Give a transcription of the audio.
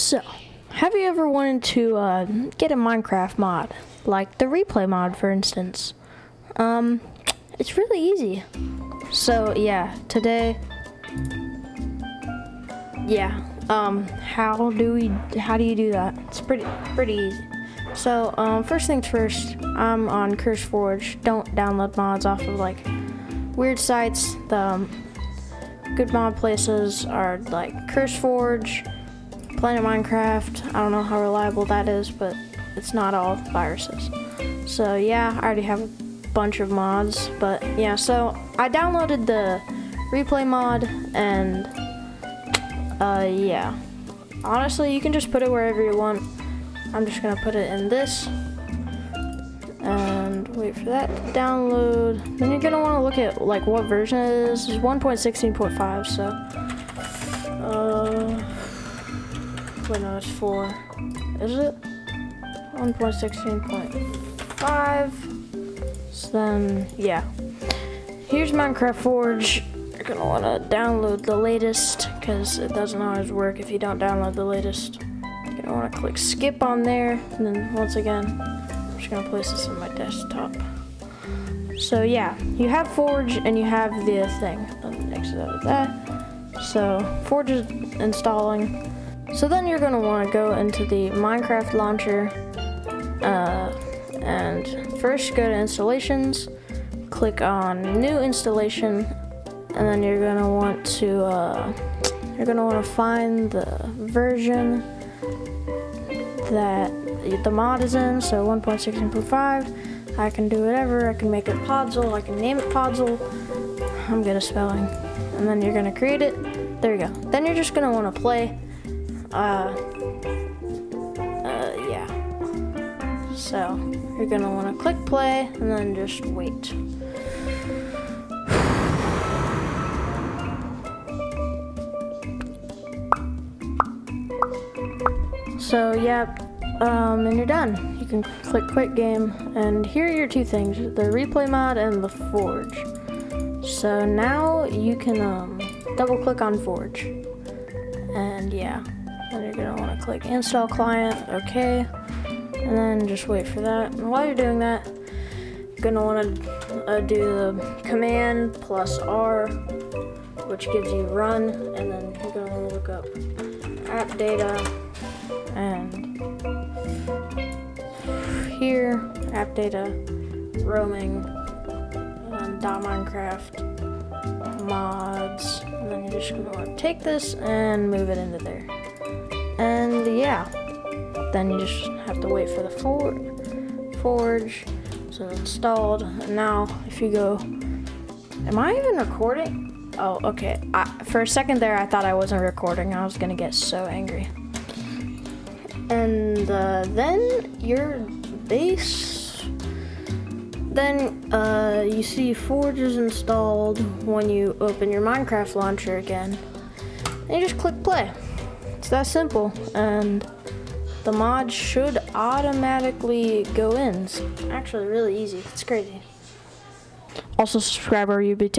So, have you ever wanted to uh, get a Minecraft mod, like the replay mod, for instance? Um, it's really easy. So yeah, today, yeah. Um, how do we? How do you do that? It's pretty pretty easy. So um, first things first, I'm on CurseForge. Don't download mods off of like weird sites. The um, good mod places are like CurseForge Planet Minecraft. I don't know how reliable that is, but it's not all viruses. So yeah, I already have a bunch of mods, but yeah, so I downloaded the replay mod and uh, yeah. Honestly, you can just put it wherever you want. I'm just gonna put it in this and wait for that to download. Then you're gonna wanna look at like what version it is. It's 1.16.5, so Wait, no, it's 4. Is it? 1.16.5. So then, yeah. Here's Minecraft Forge. You're gonna wanna download the latest, because it doesn't always work if you don't download the latest. You're gonna wanna click skip on there, and then once again, I'm just gonna place this on my desktop. So yeah, you have Forge and you have the thing. Out of that. So Forge is installing. So then you're going to want to go into the Minecraft launcher uh, and first go to installations, click on new installation, and then you're going to want to uh, you're going to want to find the version that the mod is in, so 1.16.5. I can do whatever, I can make it Podzol, I can name it Podzol. I'm good at spelling. And then you're gonna create it. There you go. Then you're just gonna wanna play uh, uh, yeah. So, you're gonna wanna click play and then just wait. So, yeah, um, and you're done. You can click quit game, and here are your two things, the replay mod and the forge. So now you can um, double click on forge. And yeah. Then you're gonna wanna click install client, okay. And then just wait for that. And while you're doing that, you're gonna wanna uh, do the command plus R, which gives you run, and then you're gonna wanna look up app data, and here, app data, roaming, and dot Minecraft mods, and then you're just gonna wanna take this and move it into there. And yeah, then you just have to wait for the for forge. So installed. And now if you go, am I even recording? Oh, okay. I, for a second there, I thought I wasn't recording. I was gonna get so angry. And uh, then your base, then uh, you see Forge is installed when you open your Minecraft launcher again. And you just click play. It's that simple, and the mod should automatically go in. It's actually really easy. It's crazy. Also, subscribe or you'll be